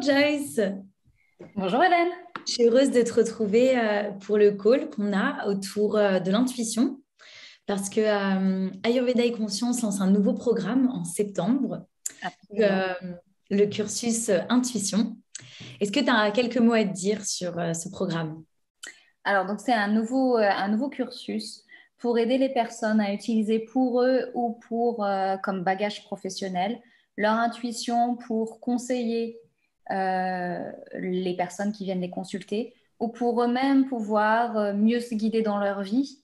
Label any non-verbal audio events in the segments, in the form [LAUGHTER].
Bonjour Joyce. Bonjour Hélène. Je suis heureuse de te retrouver euh, pour le call qu'on a autour euh, de l'intuition parce que euh, Ayurveda et Conscience lance un nouveau programme en septembre, le cursus Intuition. Est-ce que tu as quelques mots à te dire sur ce programme? Alors, donc c'est un nouveau, un nouveau cursus pour aider les personnes à utiliser pour eux ou pour comme bagage professionnel leur intuition pour conseiller euh, les personnes qui viennent les consulter ou pour eux-mêmes pouvoir euh, mieux se guider dans leur vie.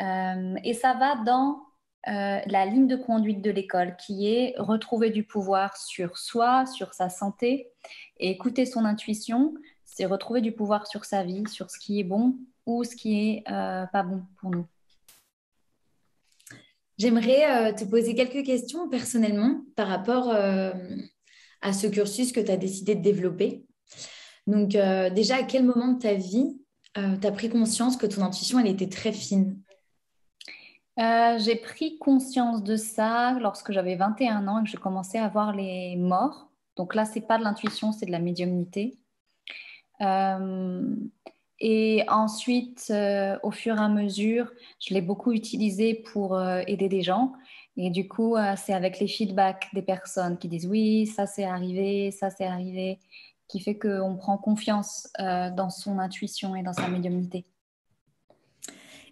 Euh, et ça va dans la ligne de conduite de l'école qui est retrouver du pouvoir sur soi, sur sa santé et écouter son intuition, c'est retrouver du pouvoir sur sa vie, sur ce qui est bon ou ce qui est pas bon pour nous. J'aimerais te poser quelques questions personnellement par rapport à ce cursus que tu as décidé de développer. Donc, euh, déjà, à quel moment de ta vie euh, tu as pris conscience que ton intuition, elle était très fine? Euh, J'ai pris conscience de ça lorsque j'avais 21 ans et que je commençais à voir les morts. Donc là, c'est pas de l'intuition, c'est de la médiumnité. et ensuite, au fur et à mesure, je l'ai beaucoup utilisé pour aider des gens. Et du coup, euh, c'est avec les feedbacks des personnes qui disent oui, ça c'est arrivé, ça c'est arrivé, qui fait qu'on prend confiance euh, dans son intuition et dans sa médiumnité.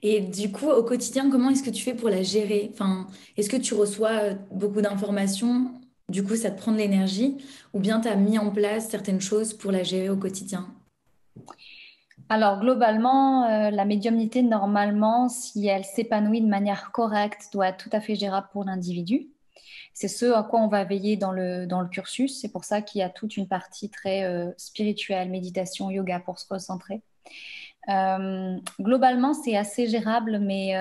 Et du coup, au quotidien, comment est-ce que tu fais pour la gérer? Enfin, Est-ce que tu reçois euh, beaucoup d'informations? Du coup, ça te prend de l'énergie? Ou bien tu as mis en place certaines choses pour la gérer au quotidien? Alors, globalement, euh, la médiumnité, normalement, si elle s'épanouit de manière correcte, doit être tout à fait gérable pour l'individu. C'est ce à quoi on va veiller dans le, dans le cursus. C'est pour ça qu'il y a toute une partie très euh, spirituelle, méditation, yoga pour se recentrer. Euh, globalement, c'est assez gérable, mais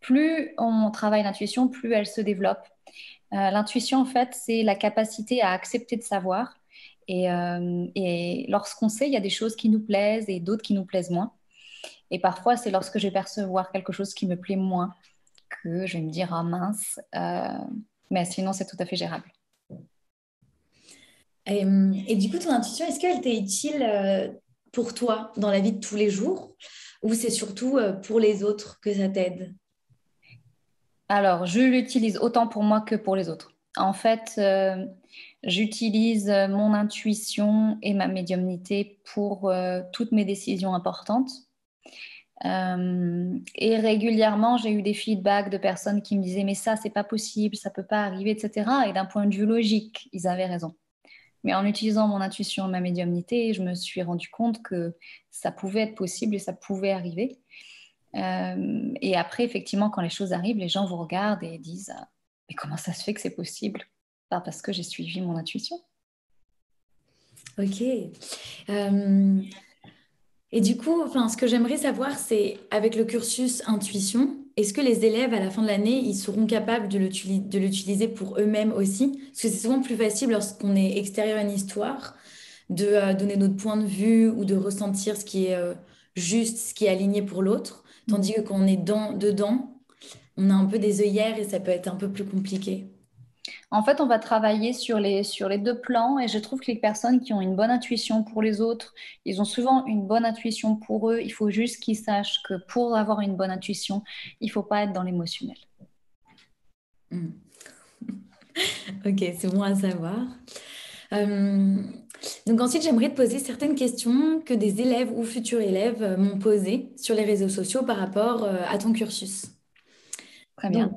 plus on travaille l'intuition, plus elle se développe. l'intuition, en fait, c'est la capacité à accepter de savoir euh, et, lorsqu'on sait, il y a des choses qui nous plaisent et d'autres qui nous plaisent moins. Et parfois, c'est lorsque je vais percevoir quelque chose qui me plaît moins que je vais me dire, ah mince, euh, mais sinon, c'est tout à fait gérable. Et, du coup, ton intuition, est-ce qu'elle t'est utile euh, pour toi dans la vie de tous les jours ou c'est surtout pour les autres que ça t'aide? Alors, je l'utilise autant pour moi que pour les autres. En fait, J'utilise euh, mon intuition et ma médiumnité pour euh, toutes mes décisions importantes. Euh, et régulièrement, j'ai eu des feedbacks de personnes qui me disaient mais ça, c'est pas possible, ça peut pas arriver, etc. Et d'un point de vue logique, ils avaient raison. Mais en utilisant mon intuition et ma médiumnité, je me suis rendu compte que ça pouvait être possible et ça pouvait arriver. et après, effectivement, quand les choses arrivent, les gens vous regardent et disent mais comment ça se fait que c'est possible? Parce que j'ai suivi mon intuition. Ok. Euh, et du coup, enfin, ce que j'aimerais savoir, c'est avec le cursus intuition, est-ce que les élèves à la fin de l'année, ils seront capables de l'utiliser pour eux-mêmes aussi? Parce que c'est souvent plus facile lorsqu'on est extérieur à une histoire de euh, donner notre point de vue ou de ressentir ce qui est euh, juste, ce qui est aligné pour l'autre. Tandis que quand on est dans, dedans, on a un peu des œillères et ça peut être un peu plus compliqué. En fait, on va travailler sur les, sur les deux plans et je trouve que les personnes qui ont une bonne intuition pour les autres, ils ont souvent une bonne intuition pour eux. Il faut juste qu'ils sachent que pour avoir une bonne intuition, il ne faut pas être dans l'émotionnel. Hmm. [LAUGHS] ok, c'est bon à savoir. Euh, donc ensuite, j'aimerais te poser certaines questions que des élèves ou futurs élèves m'ont posées sur les réseaux sociaux par rapport euh, à ton cursus. Très bien.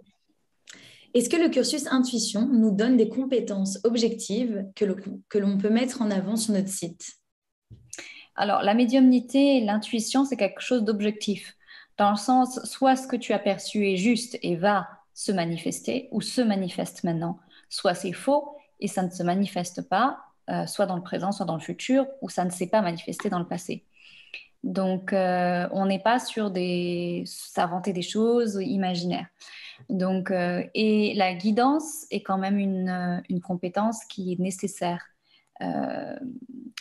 Est-ce que le cursus intuition nous donne des compétences objectives que l'on peut mettre en avant sur notre site? Alors, la médiumnité et l'intuition, c'est quelque chose d'objectif. Dans le sens, soit ce que tu as perçu est juste et va se manifester, ou se manifeste maintenant, soit c'est faux et ça ne se manifeste pas, euh, soit dans le présent, soit dans le futur, ou ça ne s'est pas manifesté dans le passé. Donc, euh, on n'est pas sur des s'inventer des choses imaginaires. Donc, euh, et la guidance est quand même une, euh, une compétence qui est nécessaire. Euh,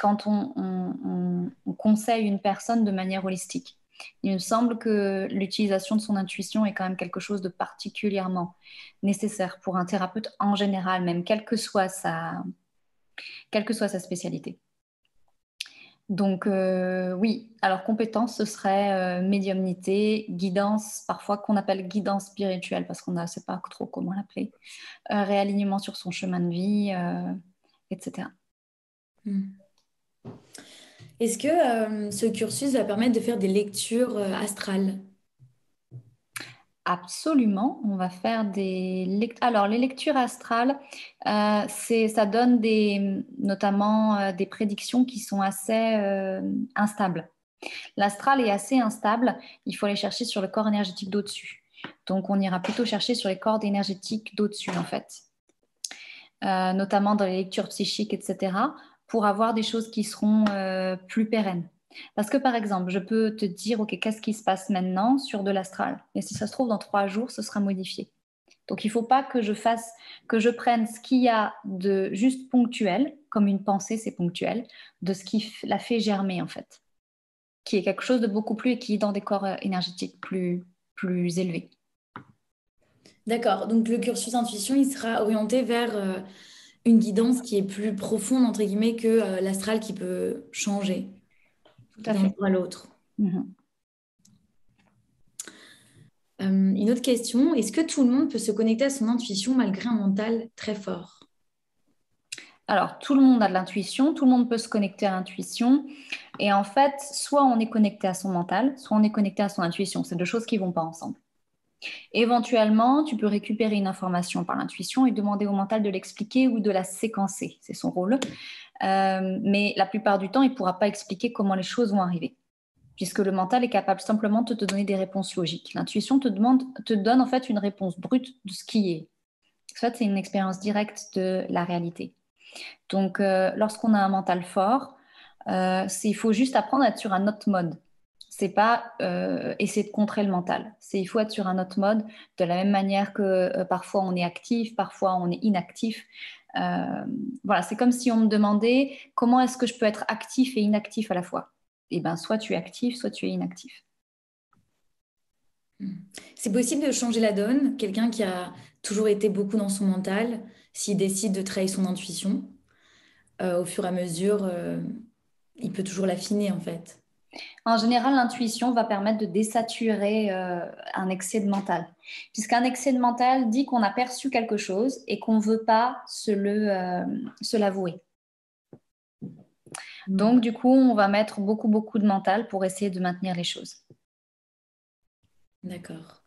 quand on, on, on, conseille une personne de manière holistique. Il me semble que l'utilisation de son intuition est quand même quelque chose de particulièrement nécessaire pour un thérapeute en général, même quelle que soit sa, quelle que soit sa spécialité. Donc euh, oui, alors compétence, ce serait euh, médiumnité, guidance, parfois qu'on appelle guidance spirituelle parce qu'on ne sait pas trop comment l'appeler, euh, réalignement sur son chemin de vie, etc. Hmm. Est-ce que ce cursus va permettre de faire des lectures astrales? Absolument, on va faire des lectures. Alors, les lectures astrales, euh, ça donne des, notamment euh, des prédictions qui sont assez euh, instables. L'astral est assez instable, il faut aller chercher sur le corps énergétique d'au-dessus. Donc, on ira plutôt chercher sur les cordes énergétiques d'au-dessus, en fait, notamment dans les lectures psychiques, etc., pour avoir des choses qui seront plus pérennes. Parce que par exemple, je peux te dire, OK, qu'est-ce qui se passe maintenant sur de l'astral? Et si ça se trouve, dans trois jours, ce sera modifié. Donc il ne faut pas que je fasse, que je prenne ce qu'il y a de juste ponctuel, comme une pensée, c'est ponctuel, de ce qui la fait germer en fait, qui est quelque chose de beaucoup plus et qui est dans des corps euh, énergétiques plus, plus élevés. D'accord. Donc le cursus intuition, il sera orienté vers euh, une guidance qui est plus profonde, entre guillemets, que euh, l'astral qui peut changer à l'autre. Mhm. Euh, une autre question, est-ce que tout le monde peut se connecter à son intuition malgré un mental très fort? Alors, tout le monde a de l'intuition, tout le monde peut se connecter à l'intuition. Et en fait, soit on est connecté à son mental, soit on est connecté à son intuition. C'est deux choses qui ne vont pas ensemble. Éventuellement, tu peux récupérer une information par l'intuition et demander au mental de l'expliquer ou de la séquencer. C'est son rôle. Euh, mais la plupart du temps, il ne pourra pas expliquer comment les choses vont arriver, puisque le mental est capable simplement de te donner des réponses logiques. L'intuition te, te donne en fait une réponse brute de ce qui est. En c'est une expérience directe de la réalité. Donc, euh, lorsqu'on a un mental fort, euh, il faut juste apprendre à être sur un autre mode. C'est pas essayer de contrer le mental. C'est il faut être sur un autre mode, de la même manière que parfois on est actif, parfois on est inactif. Euh, voilà, c'est comme si on me demandait comment est-ce que je peux être actif et inactif à la fois. Et eh bien, soit tu es actif, soit tu es inactif. C'est possible de changer la donne. Quelqu'un qui a toujours été beaucoup dans son mental, s'il décide de travailler son intuition, euh, au fur et à mesure, euh, il peut toujours l'affiner en fait. En général, l'intuition va permettre de désaturer euh, un excès de mental. Puisqu'un excès de mental dit qu'on a perçu quelque chose et qu'on ne veut pas se, euh, l'avouer. Donc, du coup, on va mettre beaucoup, beaucoup de mental pour essayer de maintenir les choses. D'accord.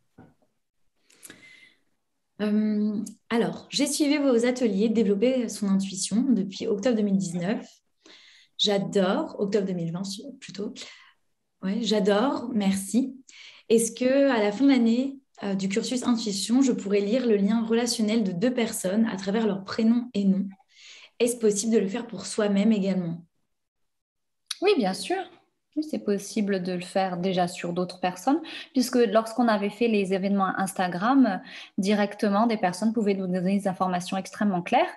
Euh, alors, j'ai suivi vos ateliers Développer son intuition depuis octobre 2019. J'adore, octobre 2020 plutôt. J'adore, merci. Est-ce que à la fin de l'année euh, du cursus intuition, je pourrais lire le lien relationnel de deux personnes à travers leur prénom et nom? Est-ce possible de le faire pour soi-même également? Oui, bien sûr. c'est possible de le faire déjà sur d'autres personnes, puisque lorsqu'on avait fait les événements Instagram, directement, des personnes pouvaient nous donner des informations extrêmement claires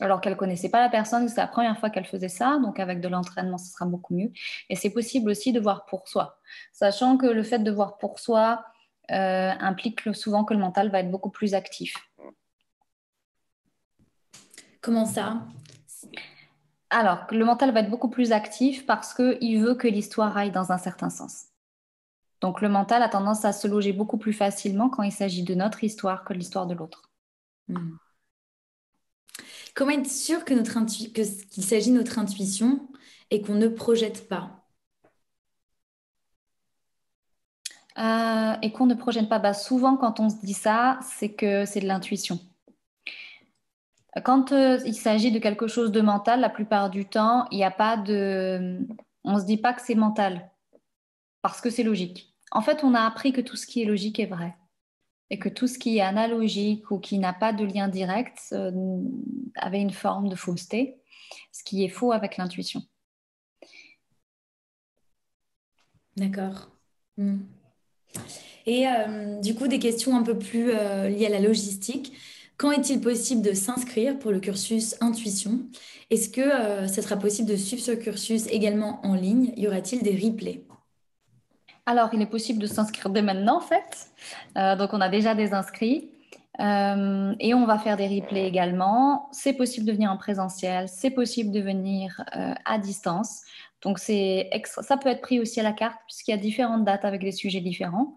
alors qu'elle connaissait pas la personne, c'est la première fois qu'elle faisait ça, donc avec de l'entraînement, ce sera beaucoup mieux. Et c'est possible aussi de voir pour soi, sachant que le fait de voir pour soi euh, implique souvent que le mental va être beaucoup plus actif. Comment ça? Alors, le mental va être beaucoup plus actif parce qu'il veut que l'histoire aille dans un certain sens. Donc, le mental a tendance à se loger beaucoup plus facilement quand il s'agit de notre histoire que de l'histoire de l'autre. Hmm. Comment être sûr que notre qu'il s'agit de notre intuition et qu'on ne projette pas? Euh, Et qu'on ne projette pas. Bah, souvent, quand on se dit ça, c'est que c'est de l'intuition. Quand euh, il s'agit de quelque chose de mental, la plupart du temps, il n'y a pas de. On ne se dit pas que c'est mental parce que c'est logique. En fait, on a appris que tout ce qui est logique est vrai et que tout ce qui est analogique ou qui n'a pas de lien direct euh, avait une forme de fausseté, ce qui est faux avec l'intuition. D'accord. Hmm. Et euh, du coup, des questions un peu plus euh, liées à la logistique. Quand est-il possible de s'inscrire pour le cursus intuition? Est-ce que ce sera possible de suivre ce cursus également en ligne? Y aura-t-il des replays? Alors, il est possible de s'inscrire dès maintenant, en fait. Euh, donc, on a déjà des inscrits. Euh, et on va faire des replays également. C'est possible de venir en présentiel, c'est possible de venir euh, à distance. Donc ça peut être pris aussi à la carte puisqu'il y a différentes dates avec des sujets différents.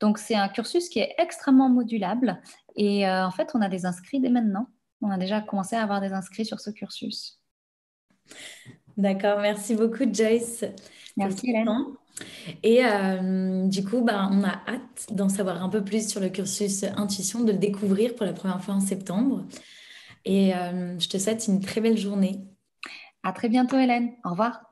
Donc c'est un cursus qui est extrêmement modulable et en fait on a des inscrits dès maintenant. On a déjà commencé à avoir des inscrits sur ce cursus. D'accord, merci beaucoup Joyce. Merci Hélène. Et euh, du coup, bah, on a hâte d'en savoir un peu plus sur le cursus intuition, de le découvrir pour la première fois en septembre. Et euh, je te souhaite une très belle journée. À très bientôt, Hélène. Au revoir.